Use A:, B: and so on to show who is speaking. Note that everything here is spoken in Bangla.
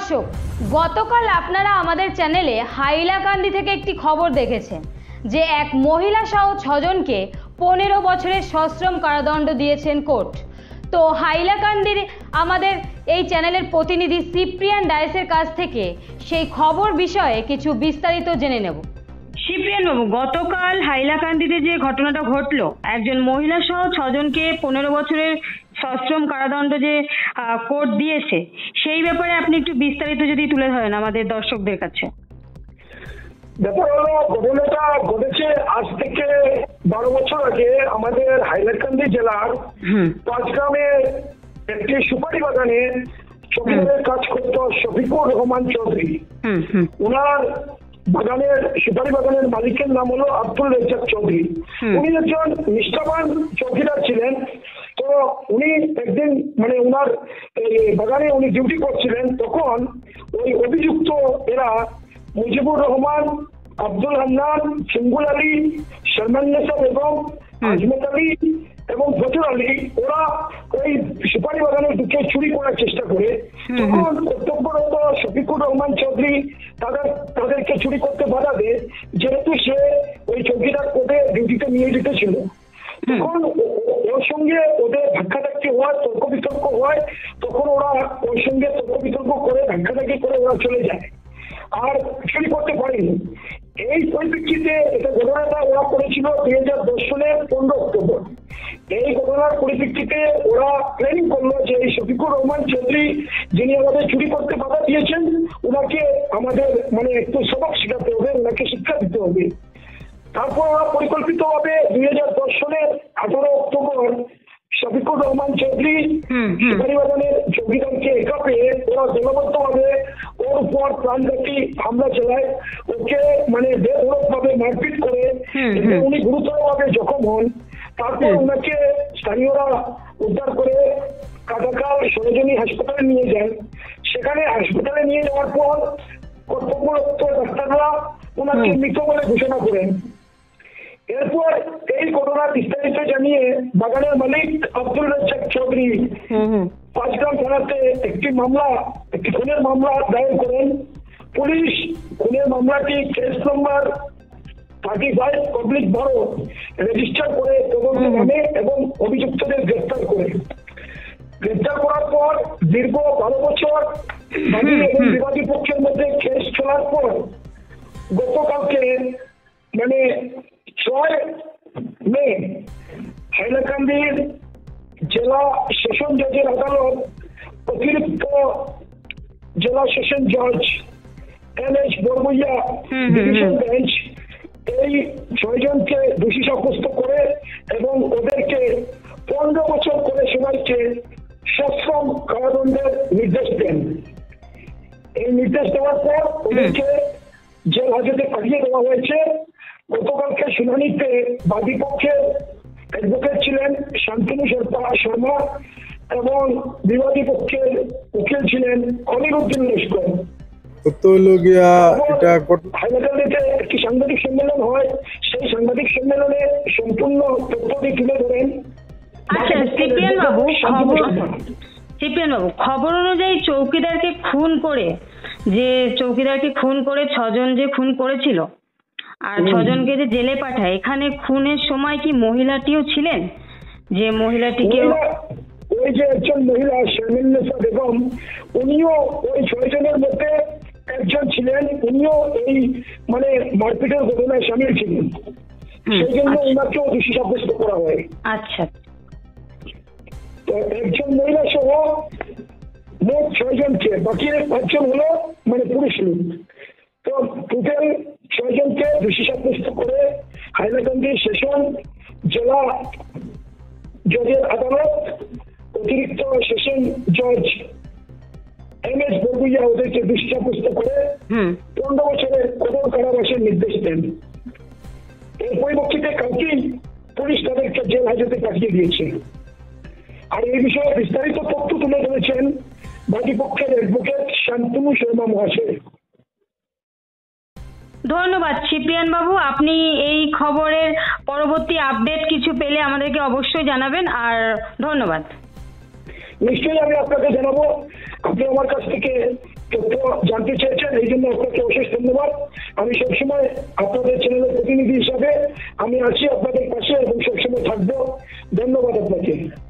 A: দর্শক, গতকাল আপনারা আমাদের চ্যানেলে হাইলাকান্দি থেকে একটি খবর দেখেছেন যে এক মহিলা সহ ছজনকে পনেরো বছরের সশ্রম কারাদণ্ড দিয়েছেন কোর্ট। তো হাইলাকান্দির আমাদের এই চ্যানেলের প্রতিনিধি সিপ্রিয়ান ডায়েসের কাছ থেকে সেই খবর বিষয়ে কিছু বিস্তারিত জেনে নেব।
B: শিপ্রিয়ান বাবু, গতকাল হাইলাকান্দিতে যে ঘটনাটা ঘটলো, একজন মহিলা সহ ছজনকে পনেরো বছরের সশ্রম কারাদণ্ড যে কোর্ট দিয়েছে সেই ব্যাপারে আপনি একটু বিস্তারিত যদি তুলে ধরেন আমাদের দর্শকদের কাছে।
C: ব্যাপার হলো ঘটনাটা ঘটেছে আজ থেকে বারো বছর আগে আমাদের হাইলাকান্দি জেলার পাঁচগ্রামে একটি সুপারি বাগানে চৌকিদারের কাজ করত শফিকুর রহমান চৌধুরী। ওনার বাগানের সুপারি বাগানের মালিকের নাম হলো আব্দুল রেজাক চৌধুরী। উনি একজন নিষ্ঠাবান চৌকিদার ছিলেন। তো উনি একদিন মানে ওনার বাগানে উনি ডিউটি করছিলেন তখন ওই অভিযুক্ত এরা মুজিবুর রহমান আব্দুল হান্নান সিঙ্গুল আলী সলমান নেসার এবং। আজমত আলী এবং ফজল আলী ওরা ওই সুপারি বাগানে ঢুকে চুরি করার চেষ্টা করে। তখন কর্তব্যরত শফিকুর রহমান চৌধুরী তাদের তাদেরকে চুরি করতে বাধা দেয় যেহেতু সে ওই চৌকিদার কোর্টে ডিউটিতে নিয়ে যেতেছিল তখন সঙ্গে ওদের ধাক্কাধাক্কি হয় তর্ক বিতর্ক হয়, তখন ওরা ওই সঙ্গে তর্ক বিতর্ক করে ধাক্কাধাক্কি করে ওরা চলে যায়। আর চুরি করতে পারেনি। এই পরিপ্রেক্ষিতে এটা ঘটনাটা ওরা করেছিল দুই হাজার দশ সালের পনেরো অক্টোবর, এই ঘটনার পরিপ্রেক্ষিতে ওরা প্ল্যানিং করল যে এই শফিকুর রহমান চৌধুরী যিনি আমাদের চুরি করতে বাধা দিয়েছেন, ওনাকে আমাদের মানে একটু সবক শেখাতে হবে, ওনাকে শিক্ষা দিতে হবে। তারপর ওরা পরিকল্পিতভাবে দুই হাজার দশ সালের আঠারো অক্টোবর শফিকুর রহমান চৌধুরী
B: হুম, হুম।
C: সুপারি বাগানের চৌকিদারকে একা পেয়ে ওরা দলবদ্ধভাবে ওর উপর প্রাণঘাতী হামলা চালায়। ওকে মানে বেধরক ভাবে মারপিট করে। উনি গুরুতরভাবে জখম হন। তারপর ওনাকে স্থানীয়রা উদ্ধার করে কাটাকাল সরোজনী হাসপাতালে নিয়ে যান। সেখানে হাসপাতালে নিয়ে যাওয়ার পর কর্তব্যরত ডাক্তাররা ওনাকে। মৃত বলে ঘোষণা করেন। এরপর এই ঘটনা বিস্তারিত জানিয়ে বাগানের মালিক আব্দুল
B: হুম
C: পাঁচগ্রাম থানাতে একটি মামলা একটি খুনের মামলা দায়ের করেন। পুলিশ খুনের মামলাটি case number thirty five public বারো রেজিস্টার করে তদন্ত নামে এবং অভিযুক্তদের গ্রেফতার করে। গ্রেফতার করার পর দীর্ঘ বারো বছর এবং বিবাদী পক্ষের মধ্যে কেস চলার পর গতকালকে মানে ছয় মে হাইলাকান্দির জেলা সেশন জজের আদালত অতিরিক্ত জেলা সেশন জজ N H Borboiya division bench এই ছয়জনকে দোষী সাব্যস্ত করে এবং ওদেরকে পনেরো বছর করে সবাইকে সশ্রম কারাদণ্ডের নির্দেশ দেন। এই নির্দেশ দেওয়ার পর ওদেরকে জেল হাজতে পাঠিয়ে দেওয়া হয়েছে। গতকালকে শুনানিতে বাদী পক্ষের অ্যাডভোকেট ছিলেন শান্তনু শর্মা শর্মা এবং বিবাদী পক্ষের উকিল ছিলেন অনির উদ্দিন লস্কর।
D: কত হলো গিয়া এটা
C: হাইলাকান্দিতে একটি সাংবাদিক সম্মেলন হয়। সেই সাংবাদিক সম্মেলনে সম্পূর্ণ তথ্যটি তুলে ধরেন।
B: আচ্ছা সিপিএন বাবু খবর সিপিএন বাবু খবর অনুযায়ী চৌকিদারকে খুন করে যে চৌকিদারকে খুন করে ছজন যে খুন করেছিল আর। ছজনকে যে জেলে পাঠায় এখানে খুনের সময় কি মহিলাটিও ছিলেন? যে মহিলাটিকে
C: মহিলা- ওই যে একজন মহিলা শারমিনেসা বেগম উনিও ওই ছয়জনের মধ্যে একজন ছিলেন উনিও এই মানে মারপিটের ঘটনায় সামিল ছিলেন। সেই জন্য
B: আচ্ছা।
C: ওনাকেও দোষী সাব্যস্ত করা হয়।
B: আচ্ছা।
C: তো একজন মহিলা সহ মোট ছয়জনকে বাকি পাঁচজন হলো মানে পুরুষ লোক। তো টোটাল ছয়জনকে দোষী সাব্যস্ত করে হাইলাকান্দি সেশন জেলা জজের আদালত অতিরিক্ত সেশন জজ এম এস বরগুইয়া ওদেরকে দোষী সাব্যস্ত করে পনেরো বছরের কঠোর কারাবাসের নির্দেশ দেন। এর পরিপ্রেক্ষিতে কালকেই পুলিশ তাদেরকে জেল হাজতে পাঠিয়ে দিয়েছে। আর এই বিষয়ে বিস্তারিত তথ্য তুলে ধরেছেন বাদী পক্ষের অ্যাডভোকেট শান্তনু শর্মা মহাশয়।
B: ধন্যবাদ শিপ্রিয়ান বাবু। আপনি এই খবরের পরবর্তী আপডেট কিছু পেলে আমাদেরকে অবশ্যই জানাবেন, আর ধন্যবাদ।
C: নিশ্চয়ই আমি আপনাকে জানাব। আপনি আমার কাছ থেকে তথ্য জানতে চেয়েছেন, এই জন্য আপনাকে অশেষ ধন্যবাদ। আমি সবসময় আপনাদের চ্যানেলের প্রতিনিধি হিসাবে আমি আছি আপনাদের পাশে এবং সবসময় থাকব। ধন্যবাদ আপনাকে।